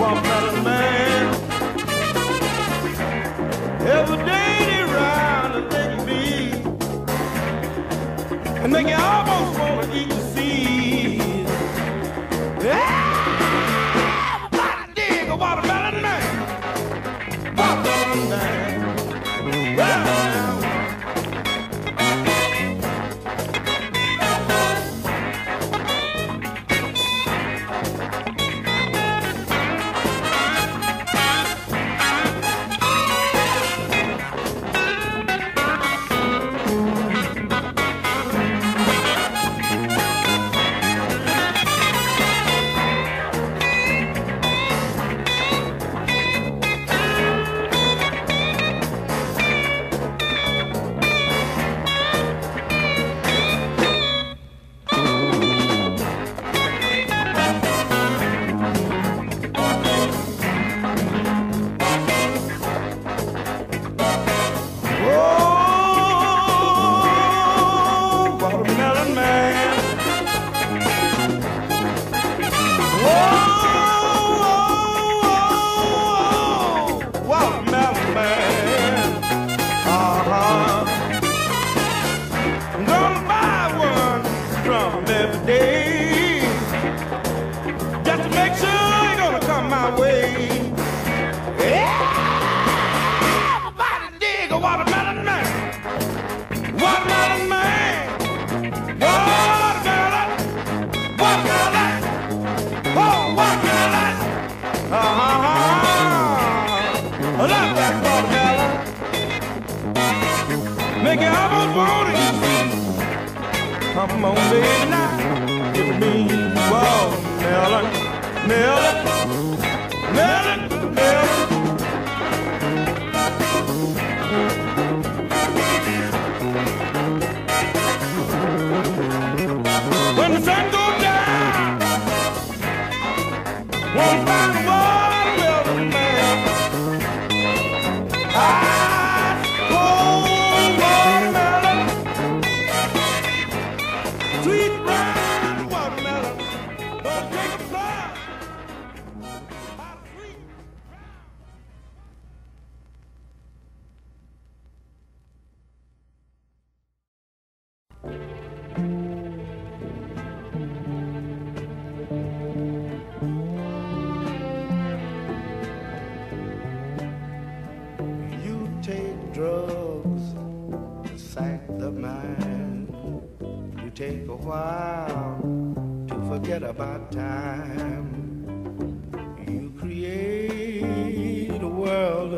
Walk out of land. Every day they round and they can be. And they can almost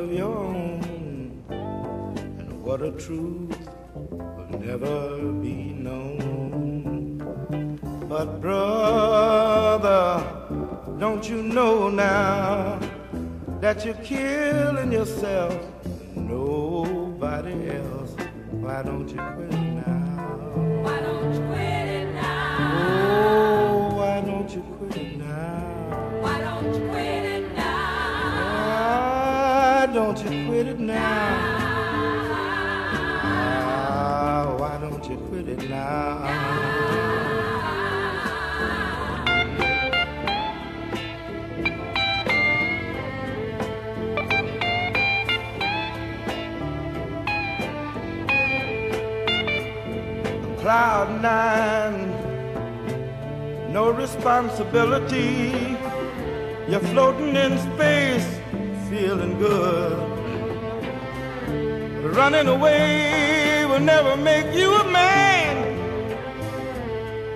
of your own, and what a truth will never be known. But brother, don't you know now? that you're killing yourself nobody else. Why don't you Cloud nine, no responsibility. You're floating in space, feeling good. Running away will never make you a man.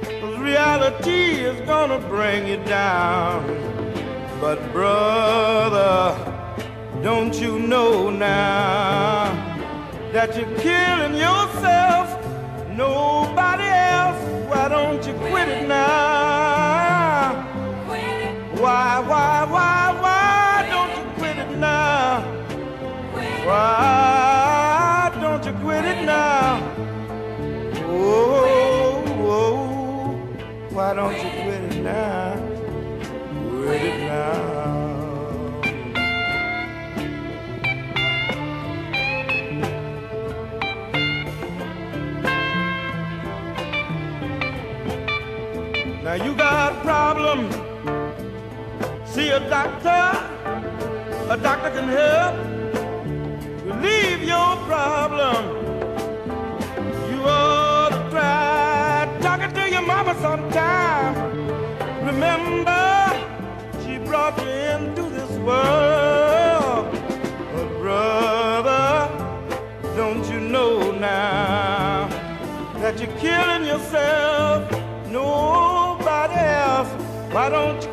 'Cause reality is gonna bring you down. But brother, don't you know now that you're killing yourself? Nobody else. Why don't you quit it now? Quit Why, why, why, why don't you quit it now? quit Why don't you quit it now? Oh, oh, why don't you quit it now? Quit it. Now A doctor. A doctor can help relieve your problem. You ought to try talking to your mama sometime. Remember, she brought you into this world. But brother, don't you know now that you're killing yourself? Nobody else. Why don't you